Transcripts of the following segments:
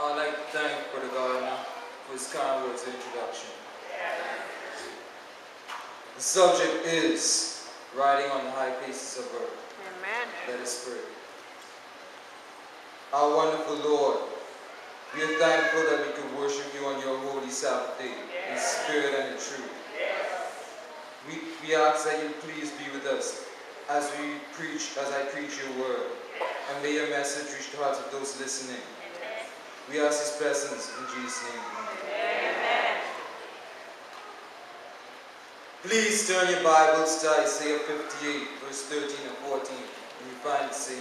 I'd like to thank Brother Gardner for his kind words of introduction. The subject is riding on the high places of earth. Amen. Let us pray. Our wonderful Lord, we are thankful that we could worship you on your holy Sabbath day in spirit and in truth. We, we ask that you please be with us as we preach, as I preach your word, and may your message reach the hearts of those listening. We ask these blessings in Jesus' name. Amen. Please turn your Bibles to Isaiah 58, verse 13 and 14, and you find the same.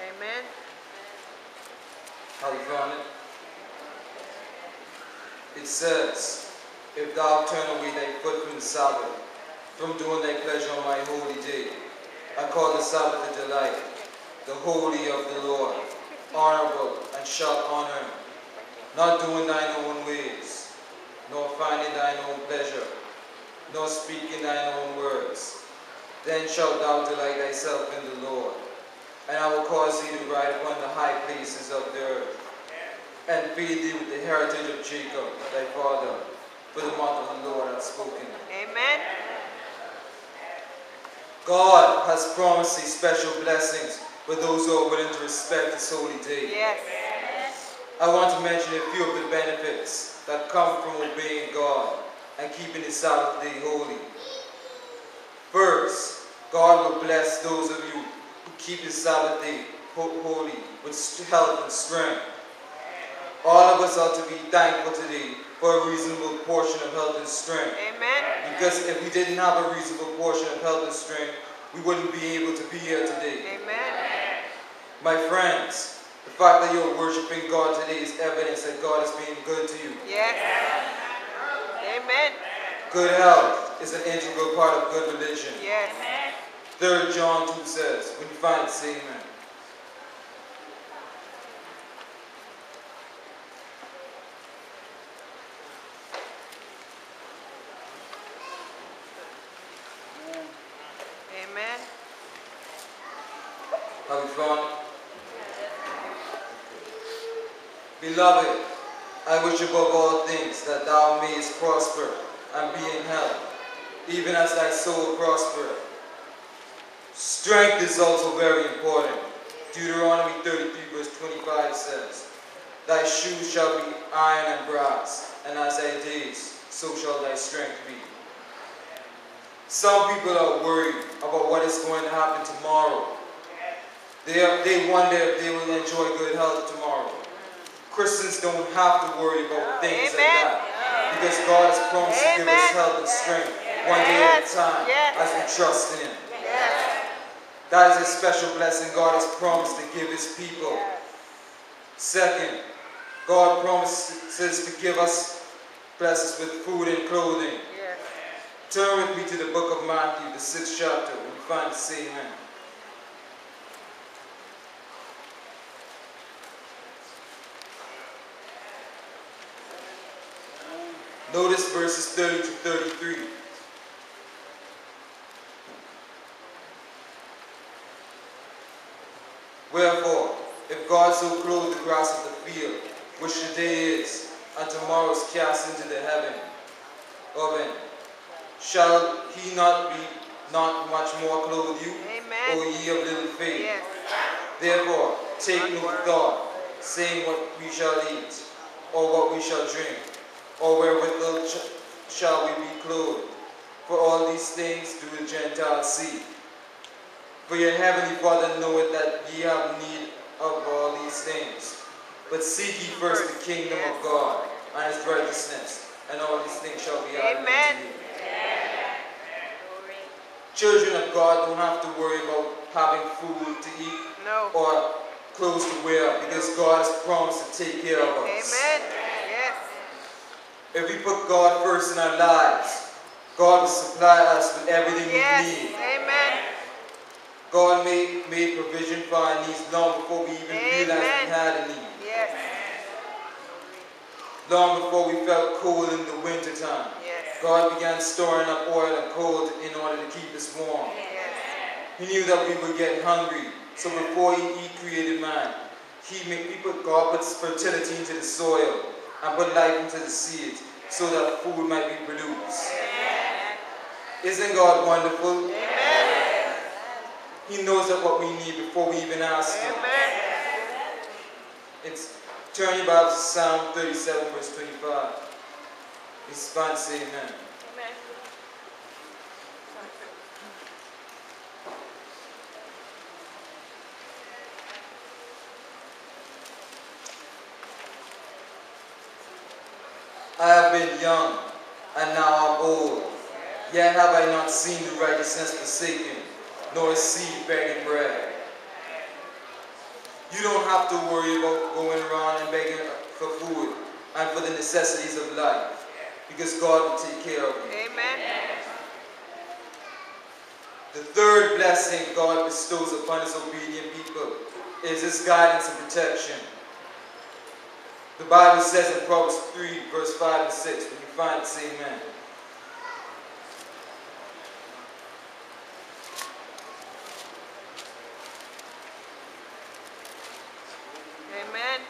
Amen. How you found it? It says, If thou turn away thy foot from the Sabbath, from doing thy pleasure on my holy day, I call the Sabbath a delight, the holy of the Lord, honorable, and shalt honor not doing thine own ways, nor finding thine own pleasure, nor speaking thine own words. Then shalt thou delight thyself in the Lord, and I will cause thee to ride upon the high places of the earth, and feed thee with the heritage of Jacob, thy father, for the mouth of the Lord hath spoken. Amen. God has promised these special blessings for those who are willing to respect His holy day. Yes. I want to mention a few of the benefits that come from obeying God and keeping the Sabbath day holy. First, God will bless those of you who keep the Sabbath day holy with health and strength. All of us ought to be thankful today for a reasonable portion of health and strength. Amen. Because if we didn't have a reasonable portion of health and strength, we wouldn't be able to be here today. Amen. My friends, the fact that you're worshiping God today is evidence that God is being good to you. Yes. Amen. Good health is an integral part of good religion. Yes. 3 John 2 says, when you find it, say. Amen. Have you found it? Beloved, I wish above all things that thou mayest prosper and be in health, even as thy soul prospereth. Strength is also very important. Deuteronomy 33 verse 25 says, Thy shoes shall be iron and brass, and as thy days, so shall thy strength be. Some people are worried about what is going to happen tomorrow. They, are, they wonder if they will enjoy good health tomorrow. Christians don't have to worry about oh, things like Amen. that because God has promised to give us help and strength one day at a time as we trust in Him. Yes. That is a special blessing God has promised to give His people. Second, God promises to give us, bless us with food and clothing. Yes. Turn with me to the book of Matthew, the sixth chapter, and find the same man. Notice verses 30 to 33. Wherefore, if God so clothe the grass of the field, which today is, and tomorrow is cast into the heaven, oven, shall he not be not much more clothe you, Amen. O ye of little faith? Yes. Therefore, take no thought, saying what we shall eat, or what we shall drink, or wherewithal sh- shall we be clothed. For all these things do the Gentiles seek. For your heavenly Father knoweth that ye have need of all these things. But seek ye first the kingdom of God and his righteousness, and all these things shall be added Amen. unto you. Children of God don't have to worry about having food to eat No. or clothes to wear because God has promised to take care of us. Amen. If we put God first in our lives, God will supply us with everything Yes. we need. Amen. God made, made provision for our needs long before we even realized we had a need. Yes. Long before we felt cold in the wintertime, Yes. God began storing up oil and coal in order to keep us warm. Yes. He knew that we would get hungry, so before he, he created man, he made he put God puts fertility into the soil and put life into the seeds so that food might be produced. Isn't God wonderful? He knows that what we need before we even ask Him. It's turn your Bibles to Psalm 37, verse 25. Respond, say amen. Amen. I have been young, and now I'm old. Yet have I not seen the righteousness forsaken, nor seed begging bread. You don't have to worry about going around and begging for food and for the necessities of life, because God will take care of you. Amen. The third blessing God bestows upon his obedient people is his guidance and protection. The Bible says in Proverbs 3, verse 5 and 6, when you find it, say amen. Amen.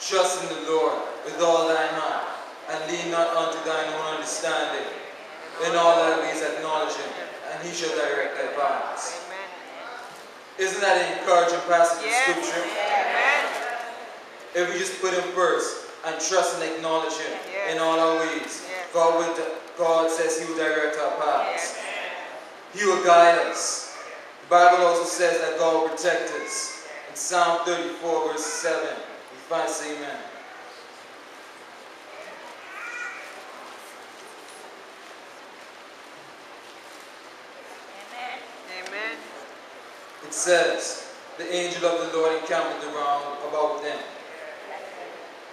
Trust in the Lord with all thine heart, and lean not unto thine own understanding. In all thy ways acknowledge him, and he shall direct thy paths. Amen. Isn't that an encouraging passage Yes. of scripture? Amen. If we just put him first and trust and acknowledge him Yes. in all our ways, Yes. God will God says he will direct our paths. Yes. He will guide us. The Bible also says that God will protect us. In Psalm 34, verse 7, we find say amen. Amen. It says, the angel of the Lord encampeth around about them,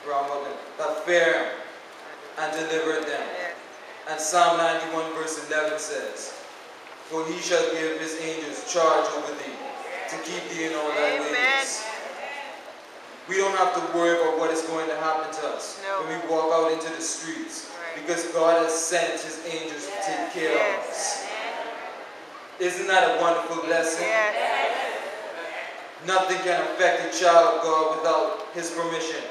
about them, that fear and deliver them. And Psalm 91 verse 11 says, For he shall give his angels charge over thee, to keep thee in all thy ways. We don't have to worry about what is going to happen to us No. when we walk out into the streets, Right. because God has sent his angels to take care of us. Isn't that a wonderful blessing? Yes. Nothing can affect a child of God without his permission.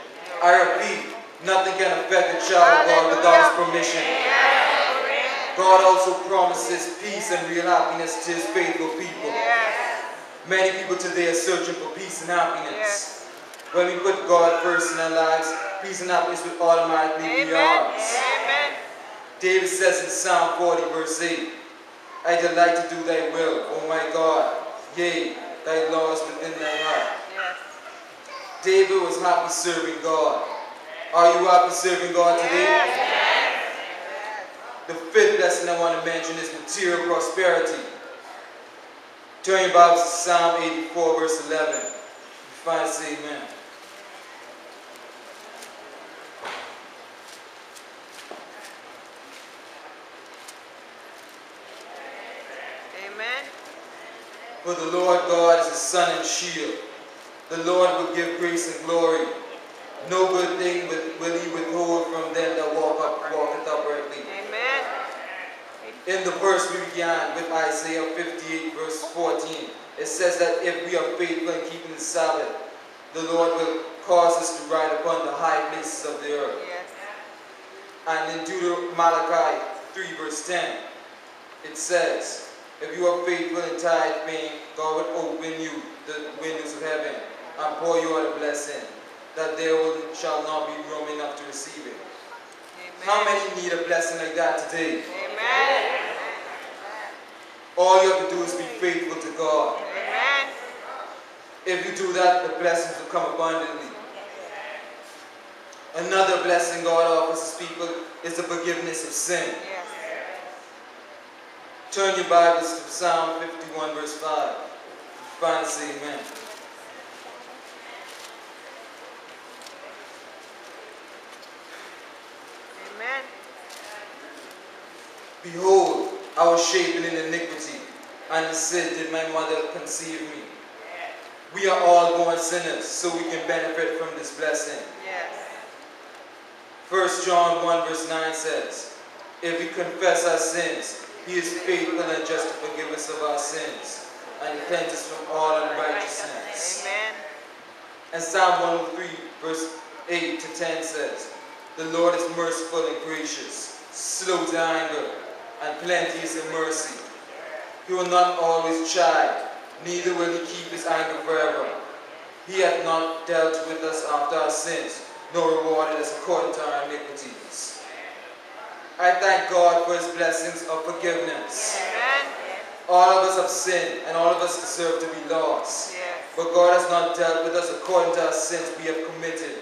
I repeat, nothing can affect a child of God without his permission. God also promises peace and real happiness to his faithful people. Many people today are searching for peace and happiness. When we put God first in our lives, peace and happiness will automatically be ours. David says in Psalm 40, verse 8, I delight to do thy will, O my God. Yea, thy laws within thy heart. David was happy serving God. Are you happy serving God today? Yes. The fifth lesson I want to mention is material prosperity. Turn your Bibles to Psalm 84, verse 11. You find say amen. Amen. For the Lord God is a sun and shield. The Lord will give grace and glory. No good thing will he withhold from them that walk up, walketh uprightly. Amen. In the verse we began with Isaiah 58, verse 14, it says that if we are faithful in keeping the Sabbath, the Lord will cause us to ride upon the high places of the earth. Yes. And in Deuteronomy Malachi 3, verse 10, it says, If you are faithful in tithe paying, God will open you the windows of heaven and pour you out a blessing, that there will, shall not be room enough to receive it. How many need a blessing like that today? Amen. All you have to do is be faithful to God. Amen. If you do that, the blessings will come abundantly. Another blessing God offers his people is the forgiveness of sin. Yes. Turn your Bibles to Psalm 51, verse 5. Find say amen. Amen. Behold, I was shapen in iniquity, and in sin did my mother conceive me. We are all born sinners, so we can benefit from this blessing. Yes. 1 John 1 verse 9 says, If we confess our sins, he is faithful and just to forgive us of our sins and cleanse us from all unrighteousness. Amen. And Psalm 103 verse 8 to 10 says, The Lord is merciful and gracious, slow to anger, and plenteous in mercy. He will not always chide, neither will he keep his anger forever. He hath not dealt with us after our sins, nor rewarded us according to our iniquities. I thank God for his blessings of forgiveness. Amen. All of us have sinned, and all of us deserve to be lost. Yes. But God has not dealt with us according to our sins we have committed.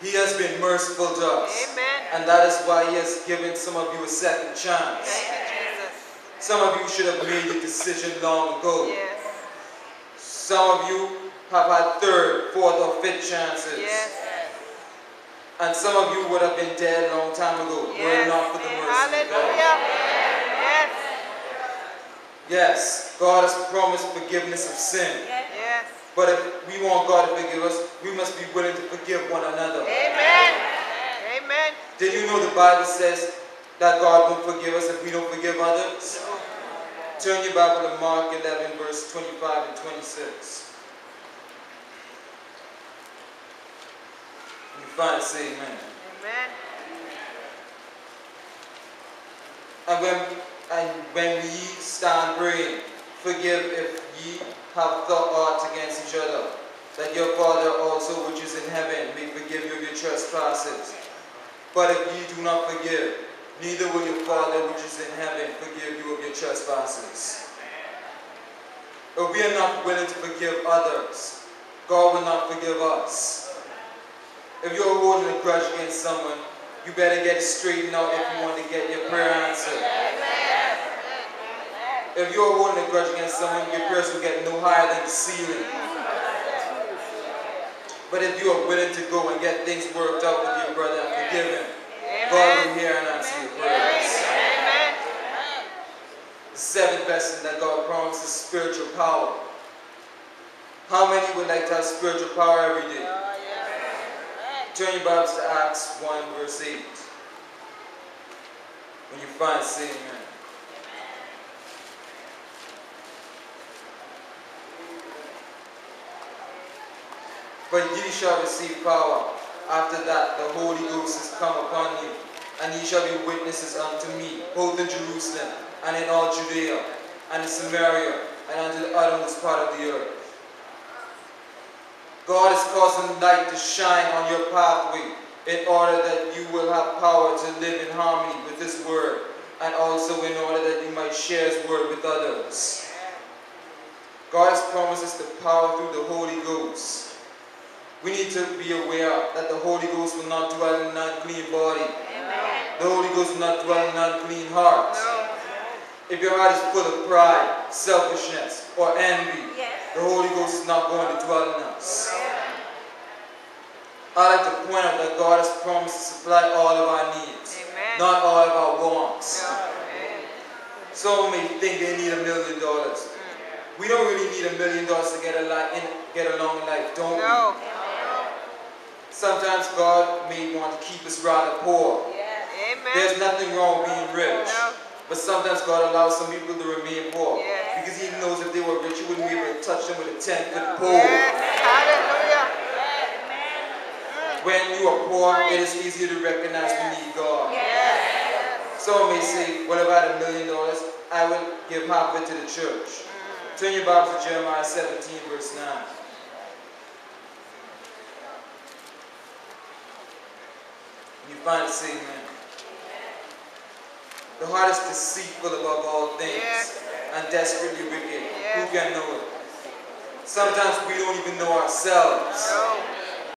He has been merciful to us. Amen. And that is why He has given some of you a second chance. Thank you, Jesus. Some of you should have made your decision long ago. Yes. Some of you have had third, fourth, or fifth chances. Yes. And some of you would have been dead a long time ago were it not for the mercy of Hallelujah. God. Yes. Yes, God has promised forgiveness of sin. But if we want God to forgive us, we must be willing to forgive one another. Amen. Amen. Did you know the Bible says that God won't forgive us if we don't forgive others? Turn your Bible to Mark 11, verse 25 and 26. You find it, say amen. Amen. And when, and when we stand praying, forgive if ye have thought aught against each other, that your Father also which is in heaven may forgive you your trespasses. But if ye do not forgive, neither will your Father which is in heaven forgive you of your trespasses. If we are not willing to forgive others, God will not forgive us. If you're holding a grudge against someone, you better get it straightened out if you want to get your prayer answered. If you're holding a grudge against someone, your prayers will get no higher than the ceiling. But if you are willing to go and get things worked out with your brother and forgive him, God will hear and answer your prayers. The seventh blessing that God promises is spiritual power. How many would like to have spiritual power every day? Turn your Bibles to Acts 1, verse 8. When you find, say amen. But ye shall receive power. After that, the Holy Ghost is come upon you, and ye shall be witnesses unto me, both in Jerusalem and in all Judea, and in Samaria, and unto the uttermost part of the earth. God is causing light to shine on your pathway in order that you will have power to live in harmony with His Word and also in order that you might share His Word with others. God has promised us the power through the Holy Ghost. We need to be aware that the Holy Ghost will not dwell in an unclean body. The Holy Ghost will not dwell in an unclean heart. No. If your heart is full of pride, selfishness, or envy, the Holy Ghost is not going to dwell in us. I like to point out that God has promised to supply all of our needs, Amen. not all of our wants. Amen. Some may think they need a million dollars. Mm. We don't really need a million dollars to get a li- in, get along in life, don't No. we? Sometimes God may want to keep us rather poor. Amen. There's nothing wrong with being rich. No. But sometimes God allows some people to remain poor. Yes. Because He knows if they were rich, He wouldn't be able to touch them with a 10 foot pole. Yes. Hallelujah. When you are poor, it is easier to recognize we need God. Yes. Some may say, What had a million dollars? I will give half of it to the church. Mm. Turn your Bible to Jeremiah 17, verse 9. It, say amen. The heart is deceitful above all things and desperately wicked. Who can know it? Sometimes we don't even know ourselves. No.